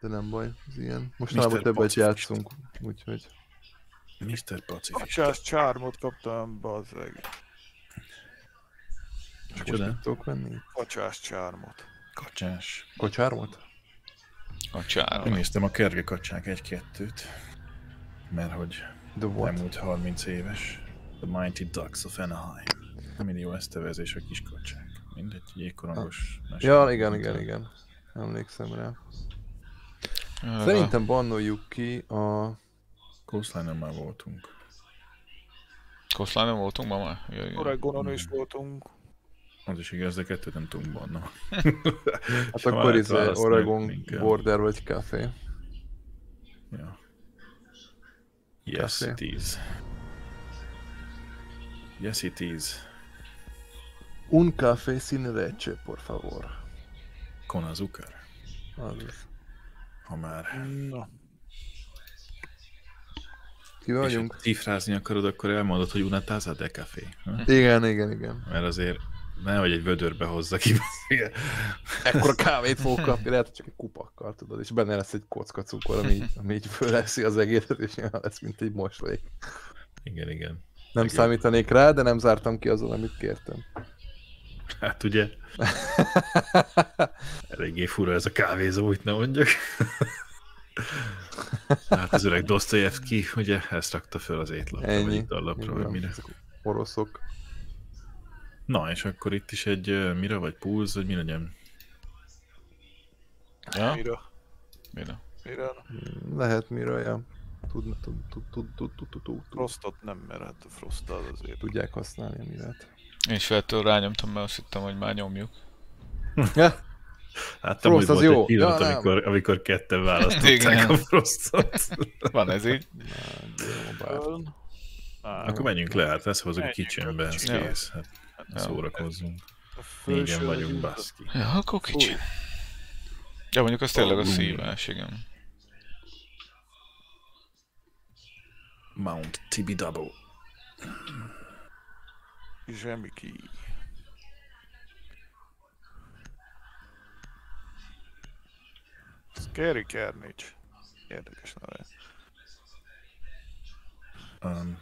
De nem baj, ez ilyen. Mostanában többet játszunk, úgyhogy... Mr. Pacifista. Kacsás csármot kaptam, bazzeg. Csak most mit tudok venni? Kacsás csármot. Kacsás. Kocsármot? A csár. Megnéztem a kerge kacsák egy-kettőt. Mert hogy The what? elmúlt 30 éves. The Mighty Ducks of Anaheim. Millió esztevezés a kis kacsák. Mindegy, jégkorongos. mese. Ja, igen, igen, igen. Emlékszem rá. Szerintem bannoljuk ki a... Coastline-on már voltunk. Nem voltunk ma már? Oregonon is voltunk. Az is igaz, de kettőt nem tudunk banna. Hát akkor ez Oregon Border vagy Café. Ja. Yes, Café. it is. Yes, it is. Un café sin leche, por favor. Con azúcar. Az. Ha már Na, Ki és vagyunk? ha cifrázni akarod, akkor elmondod, hogy una taza de café. Igen, igen, igen. Mert azért nehogy egy vödörbe hozza ki. Ekkora kávét fogok kapni, lehet, hogy csak egy kupakkal, tudod, és benne lesz egy kocka cukor, ami, így- ami így föleszi az egészet, és olyan lesz, mint egy mosolyék. igen, igen. Nem Igen. számítanék rá, de nem zártam ki azon, amit kértem. Hát ugye, eléggé fura ez a kávézó, itt ne mondjak. Hát az öreg Dostoyevsky, ugye, ezt rakta föl az étlapra, vagy Ennyi. itt a lapra, vagy mire. Oroszok. Na, és akkor itt is egy uh, mira, vagy pulz, vagy mi legyen? Ja? mire? Mire? Mire? Lehet miről, ja. Tudna, tud, tud, tud, tud, tud, tud, tud, Frostot nem, mert hát a azért. tudják használni a mirát. Én is feltől rányomtam, mert azt hittem, hogy már nyomjuk. Ja, Hát Frost nem az volt jó. egy pillanat, Ja, nem. amikor, amikor ketten választották Igen. a Frostot. Van ez így? mobile. Akkor menjünk le, hát lesz hozzuk a a ez kész. Hát Ja. szórakozzunk. Négyen vagyunk, az- baszki. Ja, akkor kicsi. Ja, mondjuk az tényleg a szívás, igen. Mount Tibidabo. Zsemiki. Scary Carnage. Érdekes neve. Um,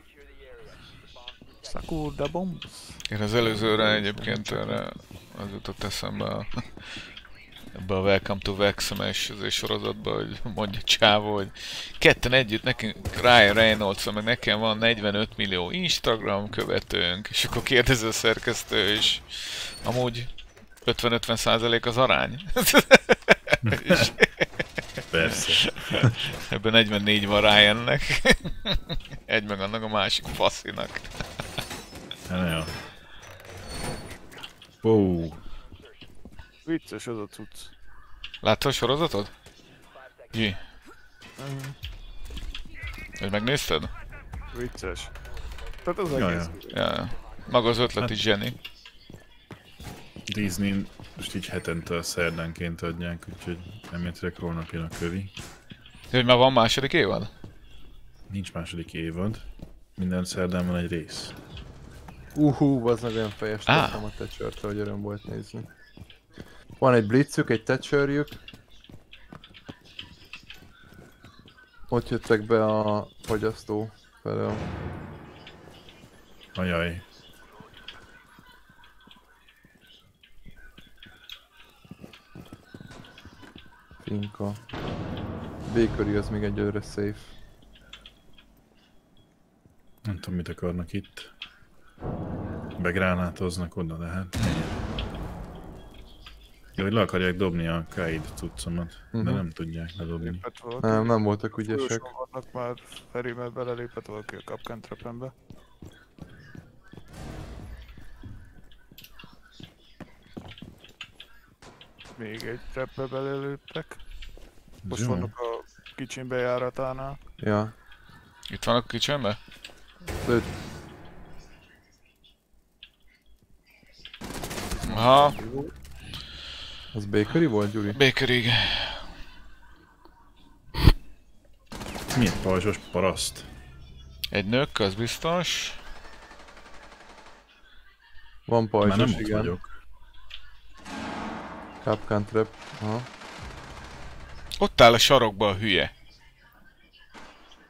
Sakura Bombs. Én az előzőre egyébként erre az jutott eszembe a, ebbe a Welcome to Vexemes sorozatba, hogy mondja Csávó, hogy ketten együtt nekünk Ryan reynolds meg nekem van 45 millió Instagram követőnk, és akkor kérdező a szerkesztő, és amúgy 50-50 százalék az arány. és persze. ebben 44 van Ryannek. Egy meg annak a másik faszinak. Hát, jó. Wow. Vicces az a cucc. Láttad a sorozatot? Gi. Hogy megnézted? Vicces. Tehát az Ja, egész. Ja. Maga az ötlet is zseni. Disney most így hetente a szerdánként adják, úgyhogy remélhetőleg holnap jön a kövi. De hogy már van második évad? Nincs második évad. Minden szerdán van egy rész. Uhú, az nagyon fejes Á. tettem a thatcher hogy öröm volt nézni. Van egy blitzük, egy thatcherjük. Ott jöttek be a fogyasztó felől. Ajaj. Finka. Bakery az még egyelőre safe. Nem tudom, mit akarnak itt. Begránátoznak oda, de hát... Jó, hogy le akarják dobni a Kaid cuccomat, de Mhm. nem tudják ledobni. Nem, nem voltak ügyesek. Vannak már Feri, mert belelépett valaki a Capcan Trapembe. Még egy trapbe beleléptek. Most Jó. vannak a kicsin bejáratánál. Ja. Itt vannak a kicsembe? Öt. Aha, Az Bakery volt, Gyuri? Bakerig. Milyen pajzsos paraszt? Egy nők, az biztos. Van Már pajzsos, nem ott igen. vagyok. Capcan Trap. Aha. Ott áll a sarokba a hülye.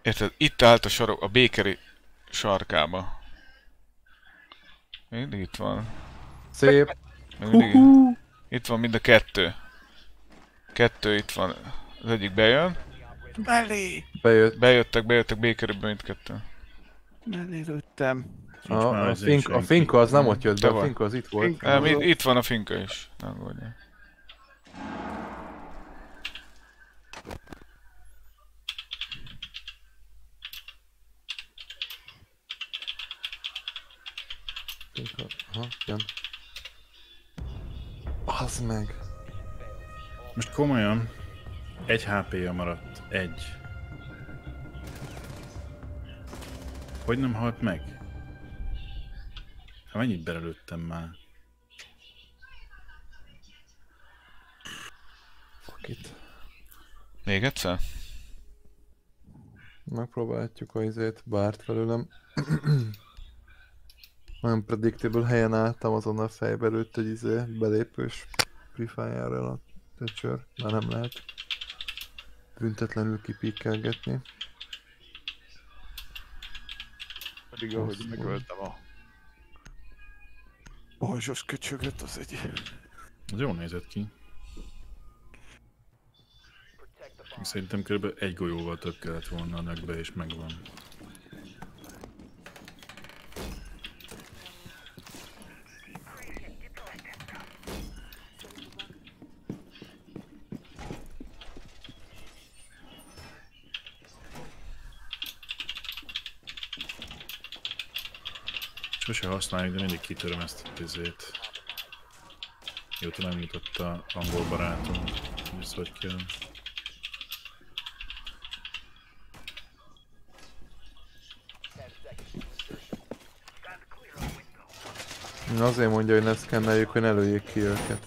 Érted? Itt állt a sarok, a békeri sarkába. Mindig itt van. Szép. Mindig, itt van mind a kettő. Kettő itt van. Az egyik bejön. Mellé! Bejött. Bejöttek, bejöttek békeribe mindkettő. Mellé lőttem. A, a, ezért fink, a finka az nem ott jött be, De a finka az itt volt. Finka. Nem, itt, itt van a finka is. Ne aggódj. Finka. Aha, jön. Az meg. Most komolyan, egy HP-ja maradt. Egy. Hogy nem halt meg? Hát mennyit belelőttem már? Fuck it. Még egyszer? Megpróbáljuk a izét, bárt felőlem. Nagyon predictable helyen álltam, azonnal fejbe lőtt egy izé, belépős prefire a Thatcher. Már nem lehet büntetlenül kipikkelgetni. Pedig ahogy Az megöltem a... Balzsos köcsögöt, az egy... Az jól nézett ki. Szerintem kb. egy golyóval több kellett volna a nökbe, és megvan. Sose használjuk, de mindig kitöröm ezt a tizét. Mióta nem jutott a angol barátom, hogy ez hogy kell. Azért mondja, hogy ne szkenneljük, hogy ne lőjék ki őket.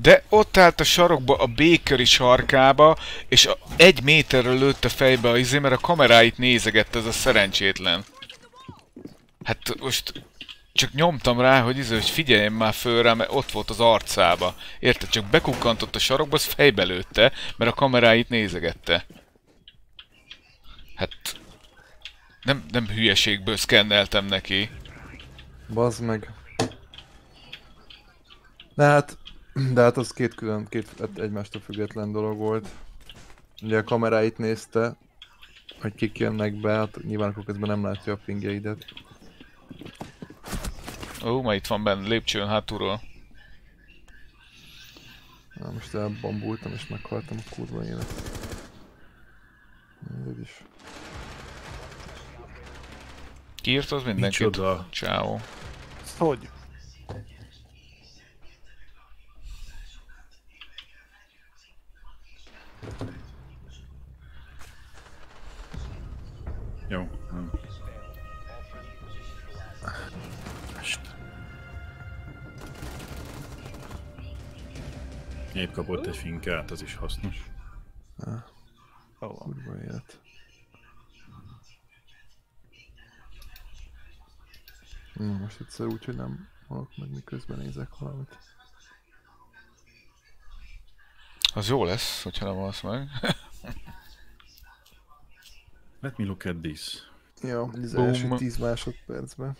De ott állt a sarokba, a békeri sarkába, és a egy méterről lőtte fejbe a izé, mert a kameráit nézegette ez a szerencsétlen. Hát most csak nyomtam rá, hogy izé, hogy figyeljen már föl rá, mert ott volt az arcába. Érted? Csak bekukkantott a sarokba, az fejbe lőtte, mert a kameráit nézegette. Hát... Nem, nem hülyeségből szkenneltem neki. Bazd meg. De hát, de hát az két külön, két egymástól független dolog volt. Ugye a kameráit nézte, hogy kik jönnek be, hát nyilván akkor közben nem látja a pingjeidet. Ó, ma itt van benne, lépcsőn hátulról. Na, most elbambultam és meghaltam a kurva élet. Mindegy is. Kiírt az mindenkit. Micsoda. Ciao. Hogy? Jó. Épp kapott egy finkát, az is hasznos. Van. Kurva élet. Na, most egyszer úgy, hogy nem halok meg, miközben nézek valamit. Az jó lesz, hogyha nem alsz meg. Let me look at this. Ja, az Boom. első 10 másodpercben.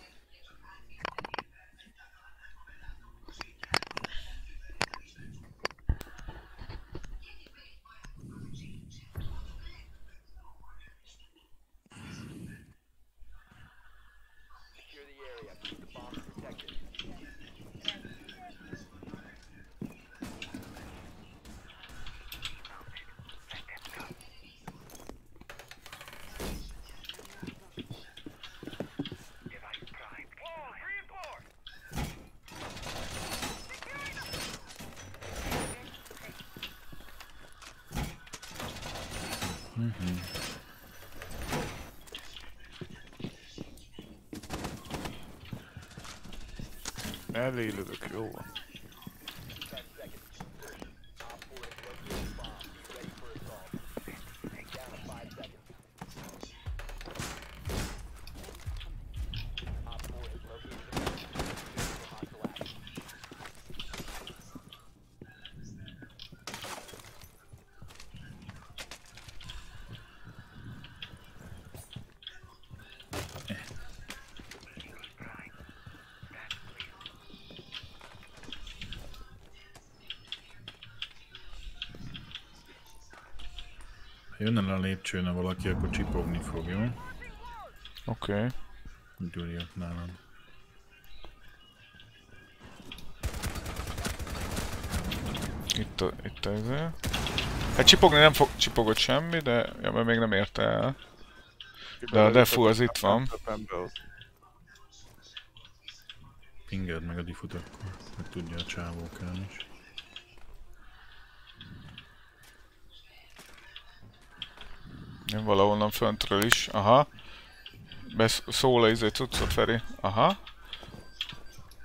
Mellé lövök, jó van. Ha jönne le a lépcsőn a valaki, akkor csipogni fog, jó? Oké. Okay. Gyuri ott nálad. Itt a, itt a izé. Hát csipogni nem fog, csipogott semmi, de ja, mert még nem érte el. De a defu az itt van. Pinged meg a diffut akkor, hogy tudja a csávókán is. Valahonnan föntről is. Aha. Besz szól a izé cuccot, Feri. Aha.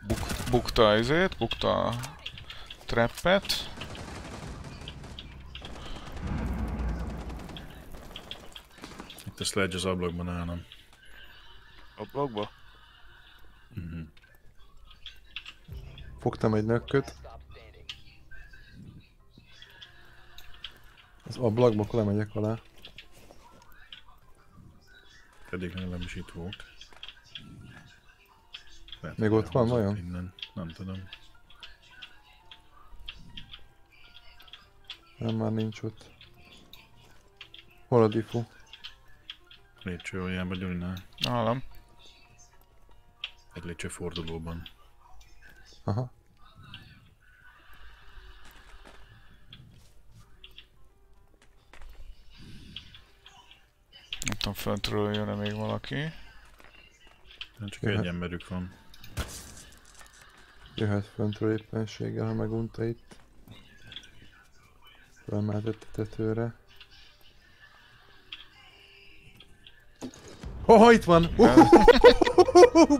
Buk bukta a izét, bukta a trappet. Itt a sledge az ablakban állom. A blogba? Mhm. Fogtam egy nökköt. Az ablakba akkor lemegyek alá. Pedig legalábbis itt volt. Lehet, Még ott van vajon? Innen. Nem tudom. Nem, már nincs ott. Hol a diffu? Lépcső aljában Gyurinál. Nálam. Egy lépcső fordulóban. Aha. Tudom, föntről jön-e még valaki. Nem csak Jöhet. egy emberük van. Jöhet föntről éppenséggel, ha megunta itt. Fölmehetett a tetőre. Oh, itt van!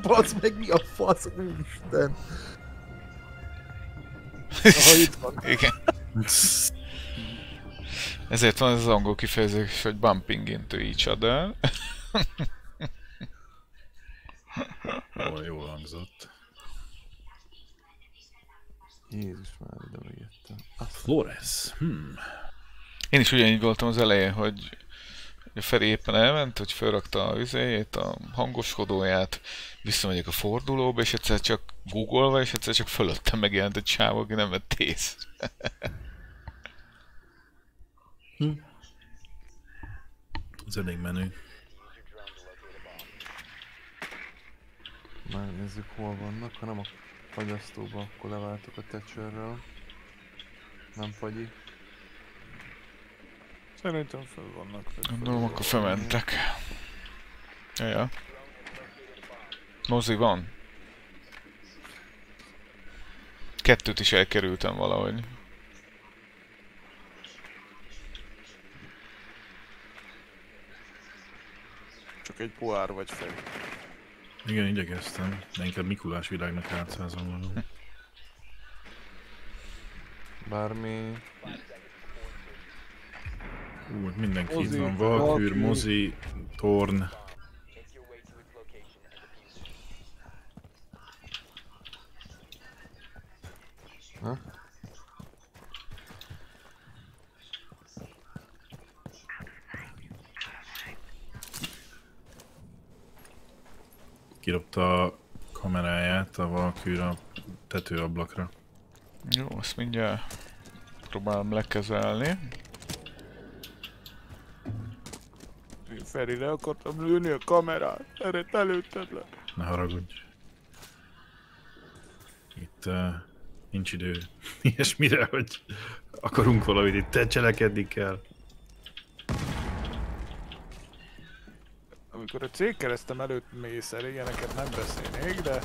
Basz meg, mi a fasz, úristen! Aha, itt van. Igen. Ezért van ez az angol kifejezés, hogy bumping into each other. Ó, jól hangzott. Jézus már ide megjöttem. Azt Flores. Hmm. Én is ugyanígy voltam az elején, hogy a Feri éppen elment, hogy felrakta a üzéjét, a hangoskodóját, visszamegyek a fordulóba, és egyszer csak googolva, és egyszer csak fölöttem megjelent egy csáv, aki nem vett ész. Ez elég menő. Már nézzük hol vannak, ha nem a fagyasztóba, akkor leváltok a tecsörről. Nem fagyi. Szerintem föl vannak. Gondolom, akkor felmentek. Jaja. Mozi van. Kettőt is elkerültem valahogy. Csak egy poár vagy fej. Igen, igyekeztem. De inkább Mikulás világnak átszázom magam. Bármi... Ú, mindenki itt Mozi, van. Valkür. Mozi, Torn. Ha? Kirobta a kameráját a Valkür a tetőablakra. Jó, azt mindjárt próbálom lekezelni. Feri, le akartam lőni a kamerát. Erre te lőtted le. Ne haragudj. Itt uh, nincs idő ilyesmire, hogy akarunk valamit itt te cselekedni kell. Amikor a cégkeresztem előtt mész el, ilyeneket nem beszélnék, de...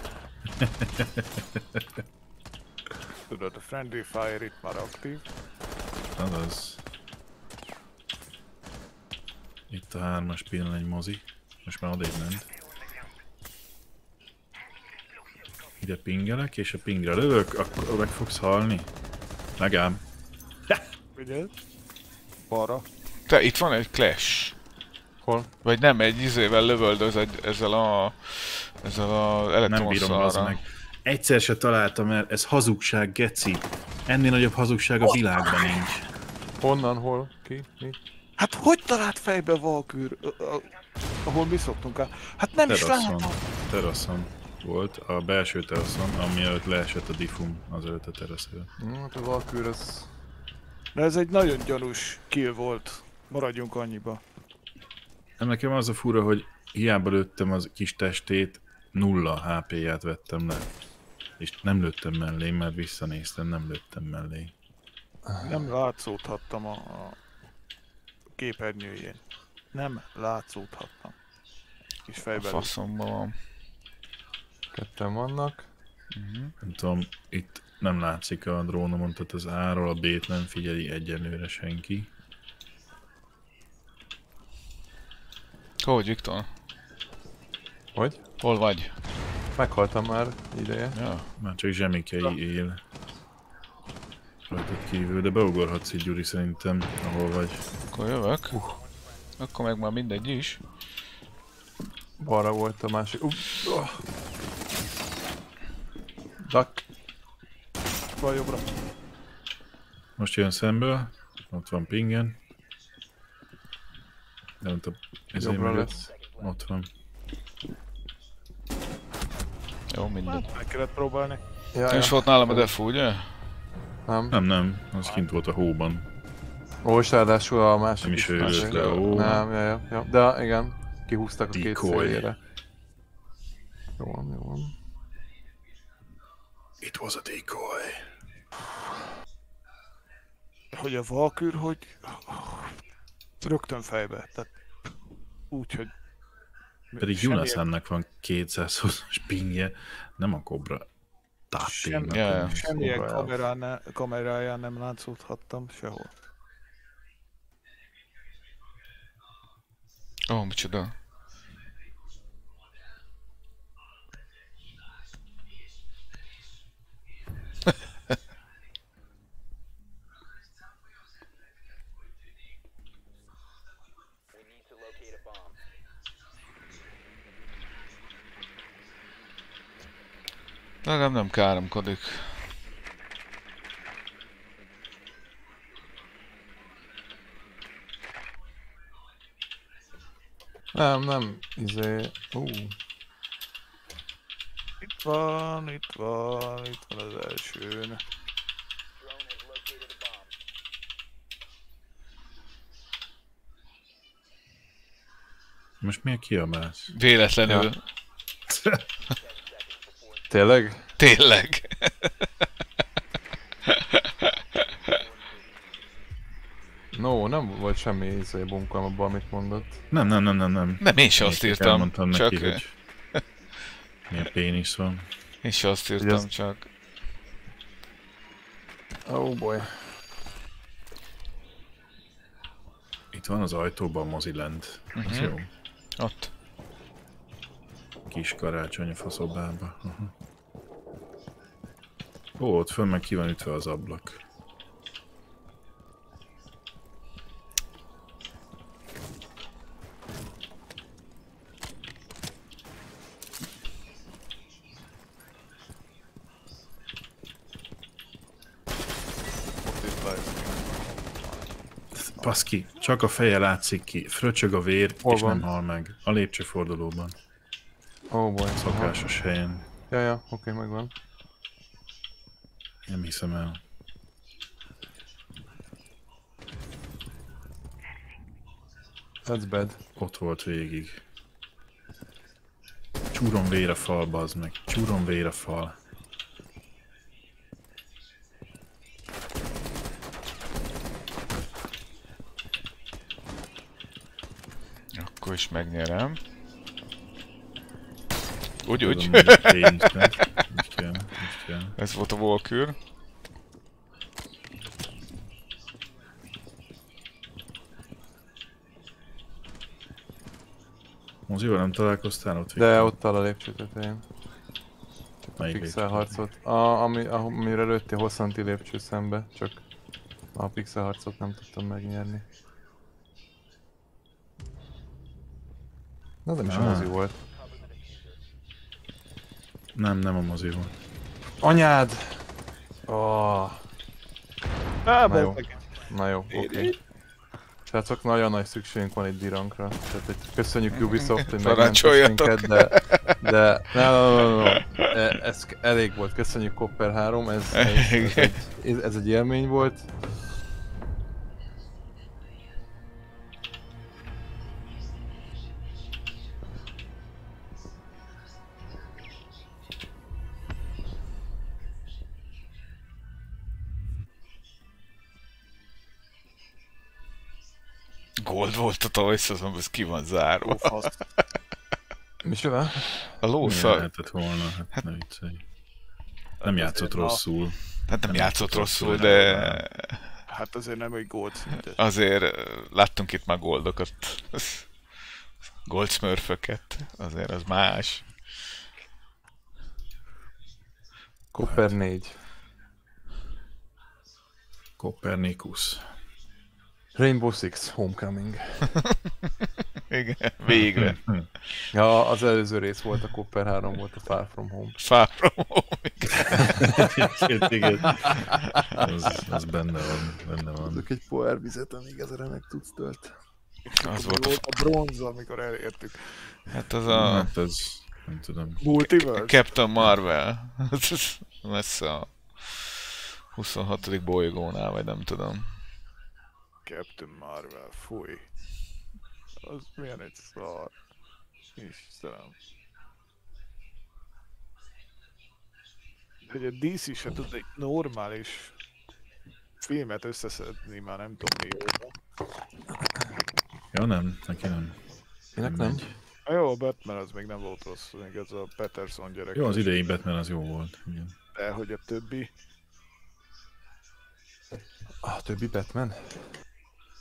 Tudod, a Friendly Fire itt már aktív. Azaz. Itt a hármas pillanat egy mozi. Most már odébb ment. Ide pingelek, és a pingre lövök, akkor meg fogsz halni. Legalább. Figyelj. Balra. Te, itt van egy clash. Hol? Vagy nem, egy izével lövöldöz egy, ezzel a... Ezzel a Nem bírom meg. Egyszer se találtam el, ez hazugság, geci. Ennél nagyobb hazugság a világban nincs. Honnan, hol, ki, mi? Hát hogy talált fejbe Valkür? Ahol mi szoktunk el? Hát nem is Teraszon. látom. Teraszon volt, a belső teraszon, ami előtt leesett a diffum, az előtt a terasz előtt. Hm, Hát a Valkür az... De ez egy nagyon gyanús kill volt. Maradjunk annyiba. Nem nekem az a fura, hogy hiába lőttem az kis testét, nulla HP-ját vettem le. És nem lőttem mellé, mert visszanéztem, nem lőttem mellé. Nem látszódhattam a, a képernyőjén. Nem látszódhattam. Kis A fejben. faszomban van. Ketten vannak. Nem tudom, itt nem látszik a drónomon, tehát az A-ról a B-t nem figyeli egyelőre senki. Hogy, Viktor? Hogy? Hol vagy? Meghaltam már ideje. Ja. Már csak zsemikei él. Rajtad kívül, de beugorhatsz így, Gyuri, szerintem, ahol vagy. Akkor jövök. Akkor meg már mindegy is. Balra volt a másik. Uh, uh. Duck. Bal jobbra. Most jön szemből, ott van pingen. Ott a ezért Jobbra lesz. ott van. Jó, mindegy. Meg kellett próbálni. Ja, Nem is volt nálam a defu, ugye? Nem. Nem, nem, az kint volt a hóban. Ó, és ráadásul a másik Nem is ő másik. lőtt le, ó. Nem, ja, ja, ja. De igen, kihúztak a két Decoy. széljére. Jó van, jó van. It was a decoy. Hogy a Valkür, hogy rögtön fejbe. Tehát úgy, hogy Pedig Junasannak van 220-as pingje, nem a Cobra. Semmi, ja. semmilyen kameráján nem látszódhattam sehol. Ó, micsoda. Legalább nem káromkodik. Nem, nem, izé... Ú, Itt van, itt van, itt van az elsőn. Most miért kiabálsz? Véletlenül. Ja. Tényleg? Tényleg. No, nem volt semmi izé bunkom abban, amit mondott. Nem, nem, nem, nem, nem. Nem, én se azt írtam. elmondtam Csak... neki, hogy milyen pénisz van. Én se azt írtam, az- csak... Oh boy. Itt van az ajtóban Mozilend. Az Mhm. jó. Ott. Kis karácsony a faszobába. Aha. Ó, ott fönn meg ki van ütve az ablak. Paszki, csak a feje látszik ki, fröcsög a vér, Hol és van? nem hal meg. A lépcsőfordulóban, Oh boy. Aha. szokásos helyen. Ja, ja, oké, megvan. Nem hiszem el. That's bad. Ott volt végig. Csúrom vér a fal, bazd meg. Csúrom vér a fal. Akkor is megnyerem. Úgy, úgy. Tudom, hogy a pénisznek. Most kell, most kell. Ez volt a Valkür. Mozival nem találkoztál ott? De ott áll a lépcső tetején. Melyik Pixel harcot. A, ami, amire lőttél hosszanti lépcső szembe, csak a pixel harcot nem tudtam megnyerni. Na, nem is a Ah. mozi volt. Nem, nem a mozival. Anyád! Oh, Á, Na jó. na jó, oké. Srácok, nagyon nagy szükségünk van egy dirankra. Tehát egy, köszönjük Ubisoft, hogy Parancsoljatok. minket, de... De... Ne, ne, ne, ne, ne. E- Ez elég volt. Köszönjük Copper 3, ez, ez, ez, egy, ez egy élmény volt. Gold volt a Toys, azon ez ki van zárva. Micsoda? A lószal, lehetett volna, hát ne viccelj. Nem játszott azért, na, rosszul. hát nem nem játszott rosszul, rosszul, nem. de Hát azért nem egy gold szintes. azért láttunk itt már goldokat. Gold smurföket, azért az más. Copper 4. Kopernikus. Rainbow Six Homecoming. Igen, végre. Ja, az előző rész volt, a Copper 3 volt a Far From Home. Far From Home, igen. igen. Az, az benne van, benne van. Adok egy pohár vizet, amíg ezerre meg tudsz tölt. Az volt volt a bronz, amikor elértük. Hát az a Hát ez, nem tudom. Multiverse? Captain Marvel. Ez messze a 26. bolygónál, vagy nem tudom. Captain Marvel, fúj. Az milyen egy szar. Istenem. Hogy a DC se tud egy normális filmet összeszedni, már nem tudom mióta. Ja nem, neki nem. Minek nem? Megy. Na jó, a Batman az még nem volt rossz, még ez a Peterson gyerek. Jó, az idei Batman az jó volt. Igen. De hogy a többi, A többi Batman?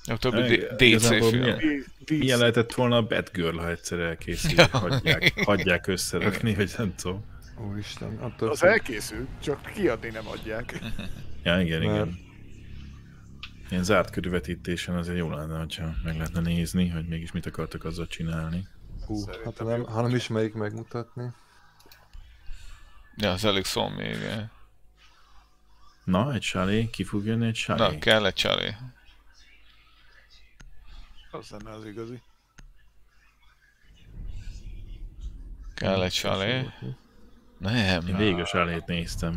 A többi Eg- D- DC film. milyen- Milyen lehetett volna a Batgirl, ha egyszer elkészül, Ja. hagyják, hagyják összerakni, vagy nem tudom. Úristen, attól az függ. elkészült, csak kiadni nem adják. Ja, igen, Mert- igen. Ilyen zárt körű vetítésen azért jó lenne, hogyha meg lehetne nézni, hogy mégis mit akartak azzal csinálni. Hú, hát Szerintem ha nem, ha nem ismerik megmutatni. Ja, az elég szó még. igen. Na, egy salé, ki fog jönni egy salé? Na, kell egy csalé. Az lenne az igazi. Kell egy csalé. Nem. Én végig a salét néztem.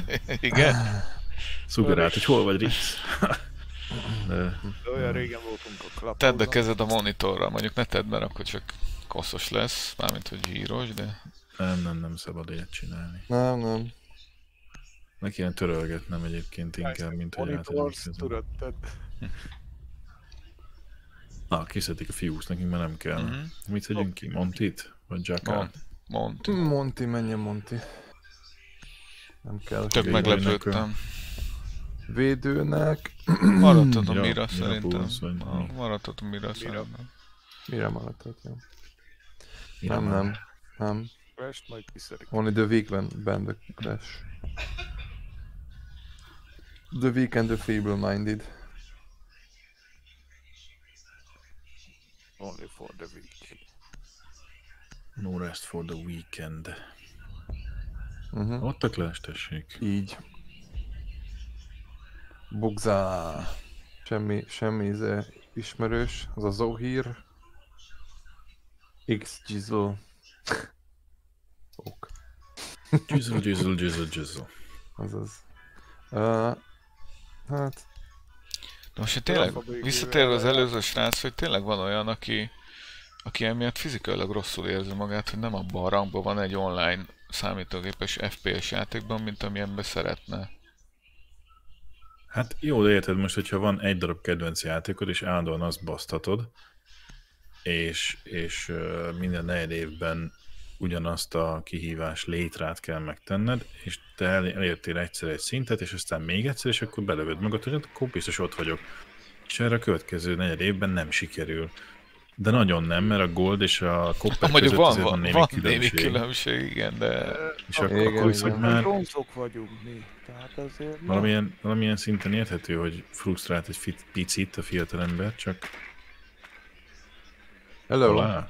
Igen? Szugerált, hogy hol vagy Ritz. De De olyan régen voltunk a klapban. Tedd a kezed a monitorra, mondjuk ne tedd, mert akkor csak koszos lesz, mármint hogy zsíros, de... nem, nem, nem szabad ilyet csinálni. Nem, nem. Meg kéne törölgetnem egyébként inkább, mint hogy Monitors, átadjuk tudod, Na, kiszedik a fiúsz, nekünk már nem kell. Mhm. Mit szedjünk ki? Montit? Vagy Jackal? Mond. Monti, menjen Monti. Nem kell. Tök meglepődtem. Védőnek. Maradhatom Ja, mira ja, szerintem. Ah? Maradhatom mira szerintem. Mire maradhat, jó? Mire Nem, nem. Nem. Crash majd kiszedik. Only the weak when band the crash. The weak and the feeble-minded. Only for the week. No rest for the weekend. Uh-huh. Ott a clash, tessék. Így. Bugza. Semmi, semmi íze ismerős. Az a Zohir. X Gizzle. Ok. Jizzle, jizzle, jizzle, jizzle. Azaz. Uh, hát, most hogy tényleg, visszatérve az előző srác, hogy tényleg van olyan, aki, aki emiatt fizikailag rosszul érzi magát, hogy nem abban a rangban van egy online számítógépes FPS játékban, mint amilyenben szeretne. Hát jó, de érted most, hogyha van egy darab kedvenc játékod, és állandóan azt basztatod, és, és minden negyed évben ugyanazt a kihívás létrát kell megtenned, és te el- elértél egyszer egy szintet, és aztán még egyszer, és akkor belövöd magad, hogy hát akkor biztos ott vagyok. És erre a következő negyed évben nem sikerül. De nagyon nem, mert a Gold és a Copper Mondjuk között van, azért van, némi van különbség. némi különbség, igen, de És akkor, Igen, akkor viszont már Bronzok vagyunk mi. Tehát azért... valamilyen, valamilyen szinten érthető, hogy frusztrált egy picit a fiatalember, csak hello. Hola.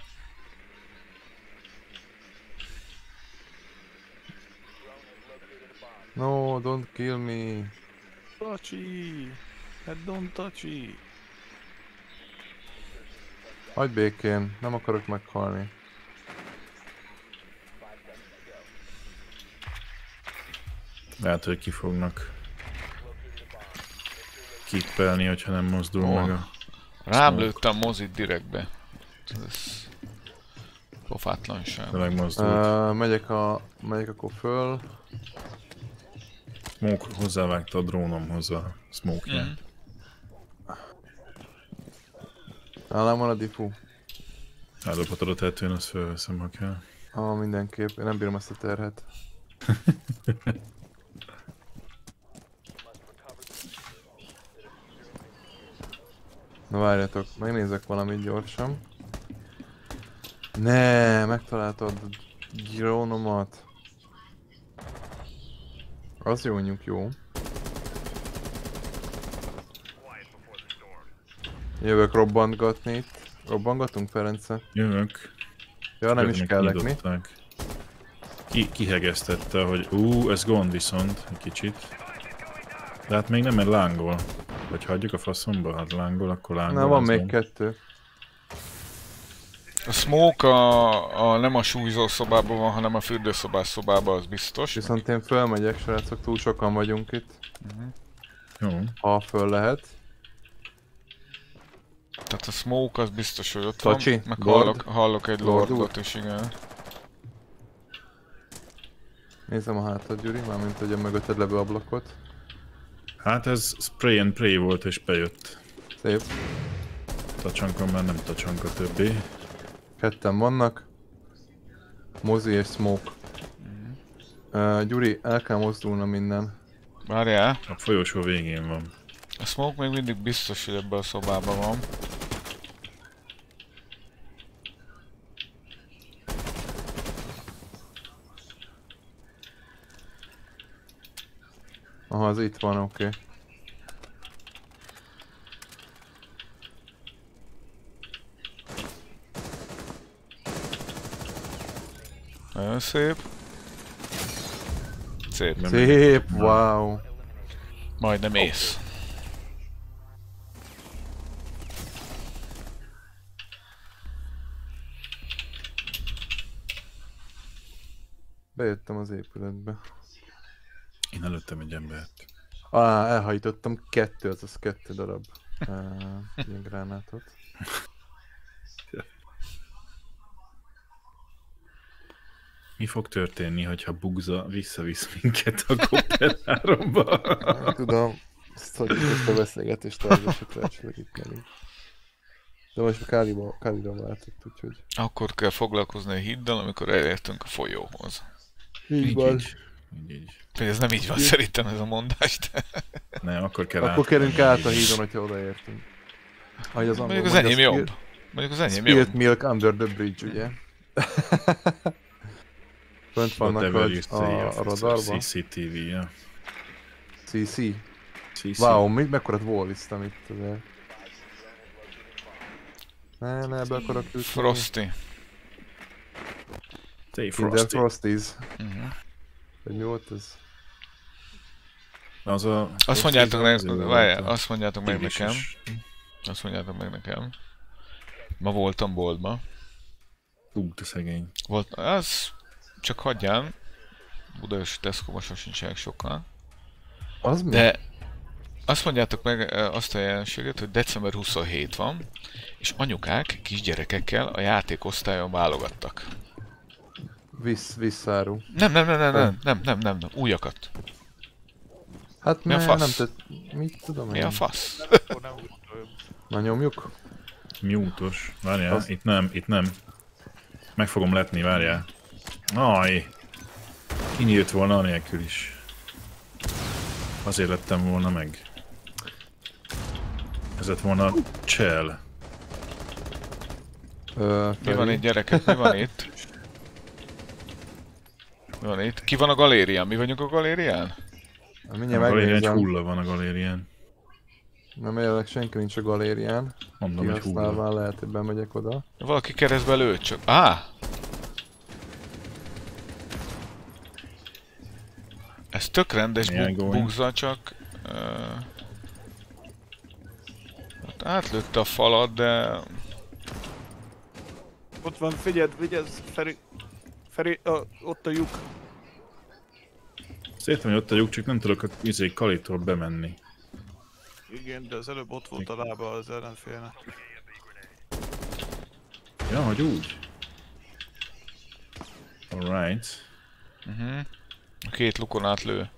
No, don't kill me. Touchy! Hát don't touchy! Hagyj békén, nem akarok meghalni. Lehet, hogy ki fognak kippelni, hogyha nem mozdul Ó. meg a... rám Smoke. lőttem mozit direktbe. Ez pofátlanság. De megmozdult. Uh, megyek a, megyek akkor föl. Smoke hozzávágta a drónomhoz a smoke Mhm. mm. Nálam van a diffu. Eldobhatod a tetőn, azt felveszem, ha kell. Ah, mindenképp. Én nem bírom ezt a terhet. Na várjatok, megnézek valamit gyorsan. Ne, megtaláltad a gyrónomat. Az jó nyug, jó. Jövök robbantgatni itt. Robbangatunk, Ference? Jövök. Ja, nem is mi? nyitották. Ki, kihegeztette, hogy ú, ez gond viszont, egy kicsit. De hát még nem, mert lángol. Vagy hagyjuk a faszomba, hát lángol, akkor lángol. Na, van még gond. kettő. A smoke a, a, nem a súlyzó szobában van, hanem a fürdőszobás szobában, az biztos. Viszont én fölmegyek, srácok, túl sokan vagyunk itt. Jó. Ha föl lehet. Tehát a smoke az biztos, hogy ott Tacsi, van. Meg Lord. hallok, hallok egy Lord lordot is, igen. Nézem a hátad, Gyuri, mármint hogy a mögötted levő ablakot. Hát ez spray and pray volt és bejött. Szép. Tacsanka már nem tacsanka többé. Ketten vannak. Mozi és Smoke. Uh, Gyuri, el kell mozdulnom innen. Várjál, A folyosó végén van. a smoke még mindig biztos, hogy ebben a szobában van. Aha, az itt van, oké. Okay. Nagyon szép. Szép. Nem- Szép, wow. Majdnem ész. Bejöttem az épületbe. Én előttem egy embert. Á, elhajtottam kettő, azaz kettő darab uh, ilyen gránátot. Mi fog történni, hogyha Bugza visszavisz minket a Copper 3-ba? Tudom, ezt hogy ezt a beszélgetést esetleg itt menünk. De most a Káliba, Kálira váltott, úgyhogy... Akkor kell foglalkozni a hiddal, amikor elértünk a folyóhoz. Így így, így. ez nem így van szerintem ez a mondás, de... Nem, akkor kell Akkor kerünk át a hídon, hogyha odaértünk. Ahogy az Mondjuk az angol enyém jobb. Mondjuk az enyém Spilt jobb. milk under the bridge, ugye? Fönt vannak a, a, radarban. CCTV, ja. CC. CC. Wow, mi, mekkora walliztam itt azért. Ne, ne, be akarok jutni. Frosty. Stay Kinder Frosty. Frosties. Uh-huh. Vagy mi volt ez? Az a... Azt mondjátok meg, várjál, azt mondjátok meg nekem. Azt mondjátok meg nekem. Ma voltam boltba. Ú, te szegény. Volt, az csak hagyján. Budaörsi Tesco most sincsenek sokan. Az mi? De azt mondjátok meg azt a jelenséget, hogy december 27 van, és anyukák kisgyerekekkel a játékosztályon válogattak. Visz, visszáru. Nem, nem, nem, nem, nem, nem, nem, nem, nem, újakat. Hát Mi a fasz? nem tett... Mit tudom Mi én? a fasz? Na nyomjuk? Mute-os. Várjál, Az- itt nem, itt nem. Meg fogom letni, várjál. Aj! Kinyílt volna anélkül is. Azért lettem volna meg. Ez lett volna Csell. Ö, Mi van itt gyerekek? Mi van itt? Mi van itt? Ki van a galérián? Mi vagyunk a galérián? Na, A Mindjárt galérián egy hulla van a galérián. Nem jelenleg senki nincs a galérián. Mondom, hogy hulla. Lehet, hogy bemegyek oda. Valaki keresztbe lőtt csak. Á! Ez tök rendes bu- bugza, csak... Uh, hát átlőtte a falat, de... Ott van, figyeld, vigyázz, Feri. Feri, a, ott a lyuk. Szépen, hogy ott a lyuk, csak nem tudok a izé kalitól bemenni. Igen, de az előbb ott volt a lába az ellenfélnek. Ja, hogy úgy. Alright. Uh-huh. A két lukon átlő.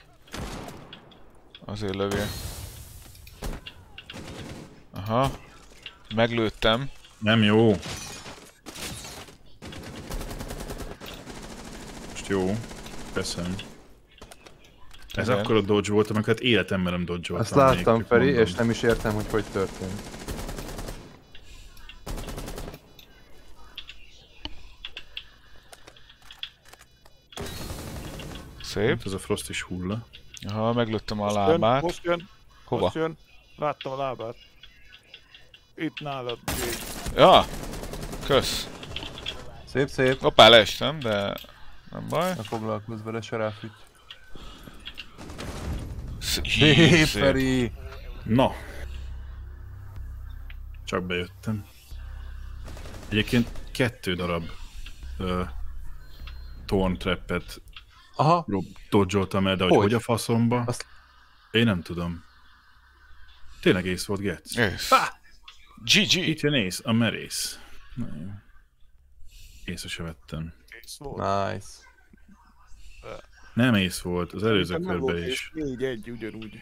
Azért lövi. Aha. Meglőttem. Nem jó. Most jó. Köszönöm. Ez Igen. akkor a dodge volt, amiket életemben nem dodge Azt láttam, Feri, és nem is értem, hogy hogy történt. Szép. Ez a frost is hulla. Ha meglőttem a Most jön, lábát. Most jön, Hova? most jön. Láttam a lábát. Itt nálad, Jay. Ja! Kösz. Szép, szép. Hoppá, leestem, de nem baj. Ne foglalkozz vele, se ráfügy. Szép, Szép, Feri! Na. Csak bejöttem. Egyébként kettő darab uh, torn trappet Aha, dodge el, de hogy, Hogy? hogy a faszomba? Azt- Én nem tudom. Tényleg ész volt, Getsz. Ész. GG! Itt jön ész, a merész. Észre se vettem. Volt. nice. Nem ész volt, az előző nem körben is. Négy, egy, ugyanúgy.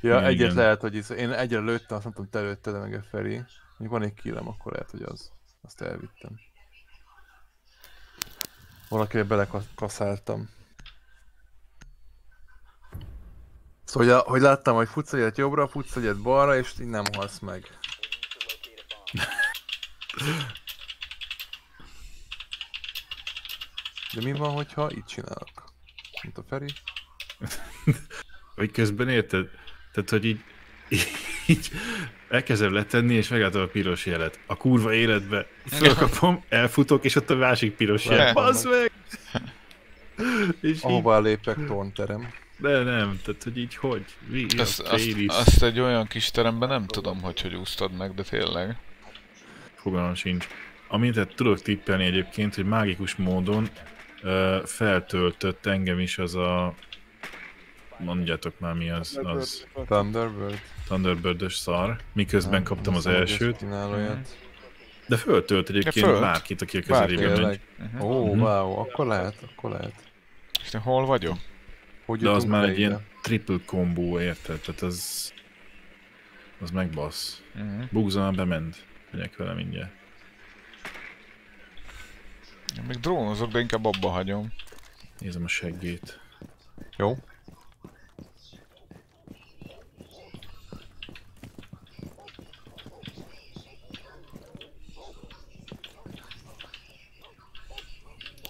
Ja, Igen, egyet igen. lehet, hogy ez, én egyre lőttem, azt nem tudom, te lőtted meg a Feri. Még van egy killem, akkor lehet, hogy az. Azt elvittem. Valakire belekaszáltam. Szóval, hogy, a- hogy láttam, hogy futsz egyet jobbra, futsz egyet balra, és így nem halsz meg. De mi van, hogyha így csinálok? Mint a Feri? Hogy közben érted? Tehát, hogy így, így elkezdem letenni, és megálltam a piros jelet. A kurva életbe fölkapom, elfutok, és ott a másik piros jel. Bazd meg! És így, Ahová lépek, tornterem. De nem, tehát, hogy így hogy? Mi Azt, a azt, azt egy olyan kis teremben nem tudom, hogy hogy úsztad meg, de tényleg. Fogalmam sincs. Tehát tudok tippelni egyébként, hogy mágikus módon ö, feltöltött engem is az a... Mondjátok már mi az, az Thunderbird. Thunderbird-ös szar, miközben kaptam az elsőt, de föltölt egyébként fölt. bárkit, aki a közelében megy. Ó, Mhm. wow, akkor lehet, akkor lehet. És te hol vagyok? Hogy De az már egy ide? ilyen triple kombó, érted? Tehát az... Az megbasz. Uh-huh. Bugza bement. Megyek vele mindjárt. Én még drónozok, de inkább abba hagyom. Nézem a seggét. Jó.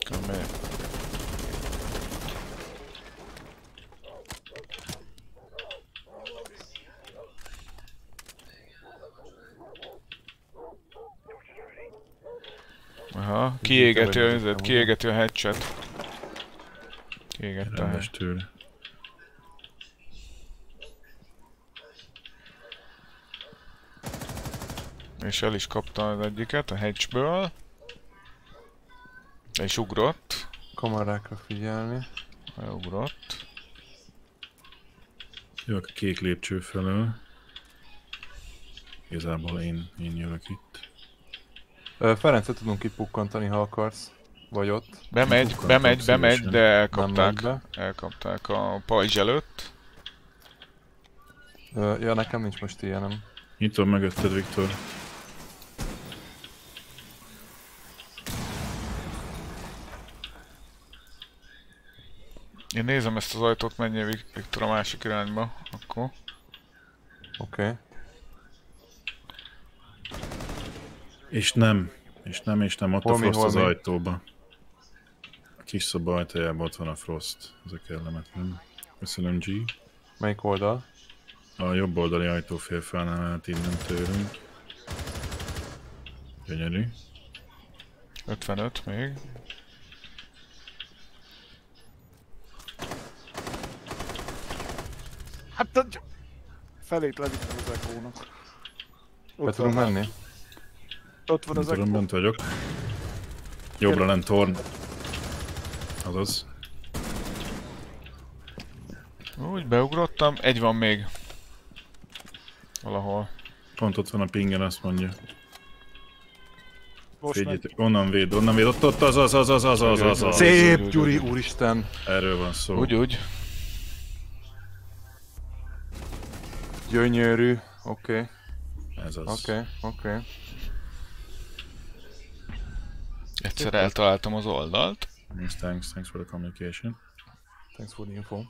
Akkor mi? Aha, kiégeti a, üzlet, kiégeti a headset. Kiégette a tőle. És el is kapta az egyiket a hedgeből. És ugrott. Kamarákra figyelni. Ugrott. Jövök a kék lépcső felől. Igazából én, én jövök itt. Ferencet tudunk kipukkantani, ha akarsz. Vagy ott. Bemegy, bemegy, bemegy, de elkapták. be. Elkapták a pajzs előtt. Ö, ja, nekem nincs most ilyenem. Nyitom mögötted, Viktor. Én nézem ezt az ajtót, menjél Vik- Viktor a másik irányba, akkor. Oké. Okay. És nem. És nem, és nem. Ott Hol a Frost hol az ajtóba. A kis szoba ajtajában ott van a Frost. Ez a kellemetlen. Köszönöm, G. Melyik oldal? A jobb oldali ajtófél felnállt innen tőlünk. Gyönyörű. 55 még. Hát. Felét levittem az ekónak. Be tudunk van, menni? Ott van az Tudom, bent vagyok. Jobbra lent torn. Az. Úgy beugrottam, egy van még. Valahol. Pont ott van a pingen, azt mondja. Figyeljetek, onnan véd, onnan véd, ott, ott az, az, az, az, az, az, az, az. Szép, Gyuri, úristen. Erről van szó. Úgy, úgy. Gyönyörű, oké. Okay. Ez az. Oké, okay, oké. Okay. Egyszer eltaláltam az oldalt. Thanks, thanks, thanks for the communication. Thanks for the info.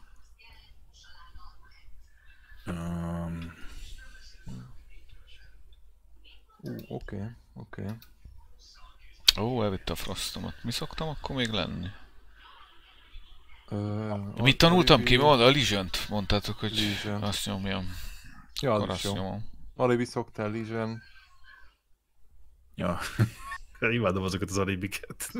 Um, oké, oké. Ó, elvitte a frostomat. Mi szoktam akkor még lenni? Ö, Mit tanultam ki? Mond, a Legion-t mondtátok, hogy Legion. azt nyomjam. Ja, Akkor az azt jó. nyomom. Alibi szoktál, Legion. ja. Imádom azokat az alibiket.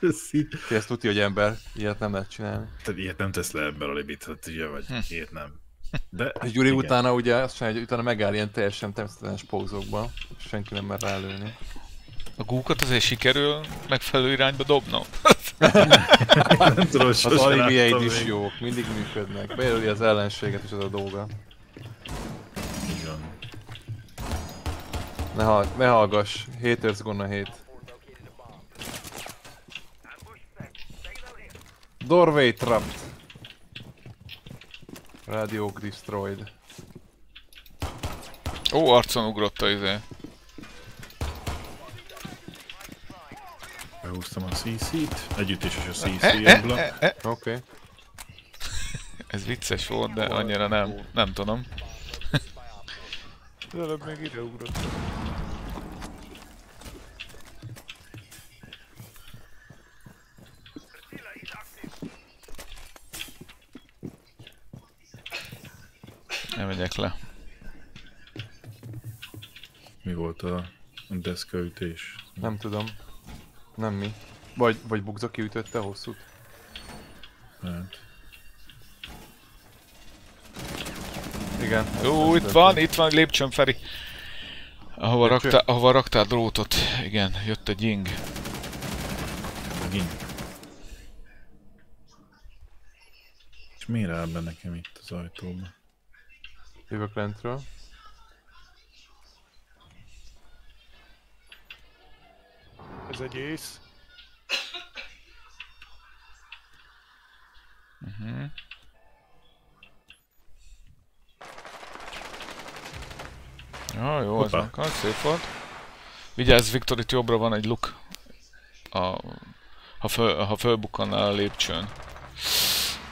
Ezt tudja, hogy ember, ilyet nem lehet csinálni. Tehát ilyet nem tesz le ember alibit, hát ugye, vagy ilyet nem. De És Gyuri igen. utána ugye azt csinálja, hogy utána megáll ilyen teljesen természetes pózokba, és senki nem mer rálőni. A gúkat azért sikerül megfelelő irányba dobnom. nem tudom, Az láttam is jók, mindig működnek. Bejelöli az ellenséget és az a dolga. Így van. Ne, hall, ne hallgass, haters gonna hate. Doorway trapped. Radio destroyed. Ó, arcon ugrott a izé. Behúztam a CC-t, együttéses a CC E, e, ebla. e, e. Oké. Okay. Ez vicces volt, de annyira nem. Nem tudom. Az előbb még ide ugrott. Deszkaütés? Nem tudom. Nem mi. Vagy, vagy Bugza kiütötte hosszút. Hát. Igen. Jó, itt van, itt van, lépcsőn Feri. Ahova, Lépcső? raktál, ahova raktál drótot. Igen, jött egy ing. Megint. És miért áll be nekem itt az ajtóba? Jövök lentről. Ez egy ész. Uh-huh. Ja, jó, az Hoppá. akar, szép volt. Vigyázz, Viktor, itt jobbra van egy luk. A, ha, föl, ha fölbukkannál a lépcsőn.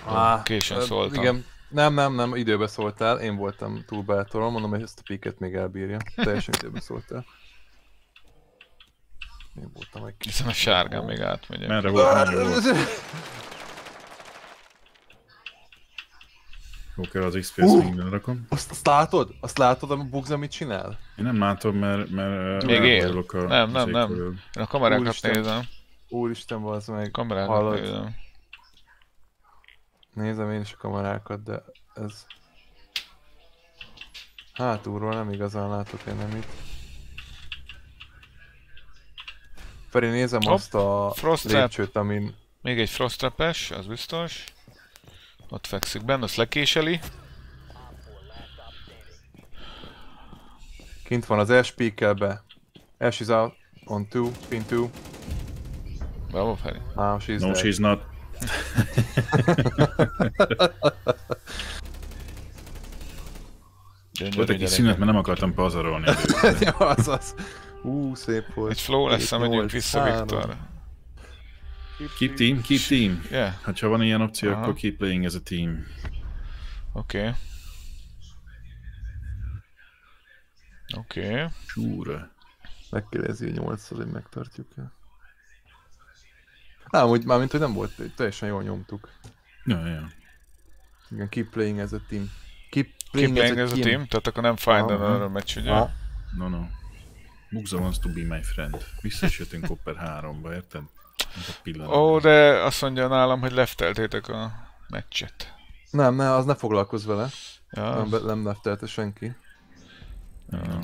Á, későn szóltam. Igen. Nem, nem, nem, időbe szóltál. Én voltam túl bátoron, mondom, hogy ezt a piket még elbírja. Teljesen időbe szóltál. Én voltam egy kis... Hiszen a sárgán még átmegyek. Merre volt? Merre volt? Jó kell az XP-t Uh! minden rakom. Azt, azt látod? Azt látod, a Bugza mit csinál? Én nem látom, mert, mert Még él. a Nem, nem, nem. Én a kamerákat Úristen. nézem. Úristen, az meg. Kamerákat Hallod? nézem. Nézem én is a kamerákat, de ez... Hátulról nem igazán látok én nem itt. Feri, nézem Hopp, azt a Frost trap. lépcsőt, amin... Még egy frostrapes, az biztos. Ott fekszik benne, azt lekéseli. Kint van az Ash, peek be. Ash is out on two, pin two. Bravo, Feri. Now she's No, dead. she's not. Volt egy szünet, mert nem akartam pazarolni. ja, az az. Ú, szép volt. Egy flow lesz, megyünk vissza. Viktor. Keep team, keep team. Yeah, Hát ha van ilyen opció, Aha. akkor keep playing as a team. oké. Okay. Oké. Okay. Csúra. Megkérdezi, hogy 8 hogy megtartjuk-e. Nem, úgy mármint, hogy nem volt, teljesen jól nyomtuk. Ja, ja. Igen, keep playing as a team. Keep Keep playing, playing as a team, tehát akkor nem find Aha. another match, ugye? Aha. No, no. Bugza wants to be my friend. Vissza is jöttünk Copper 3-ba, érted? Ez a. Ó, de azt mondja nálam, hogy lefteltétek a meccset. Nem, ne, az ne foglalkozz vele. Ja, Nem, nem leftelte senki. Ja.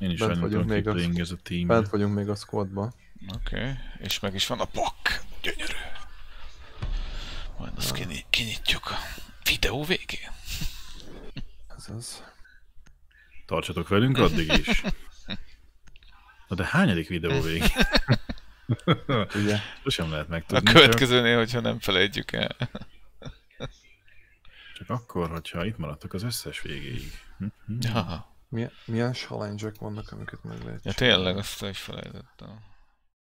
Én is Bent vagyunk még playing as a team. Bent vagyunk még a squadba. oké. Okay. És meg is van a pak. Gyönyörű. Majd azt kiny- kinyitjuk a videó végén. Ez az. Tartsatok velünk addig is. Na de hányadik videó vég? Ugye? Sosem lehet A megtudni. következőnél, hogyha nem felejtjük el. Csak akkor, hogyha itt maradtok az összes végéig. Hm? Hm? Ja, Milyen, milyen challenge vannak, amiket meg lehet ja tényleg, azt is felejtettem.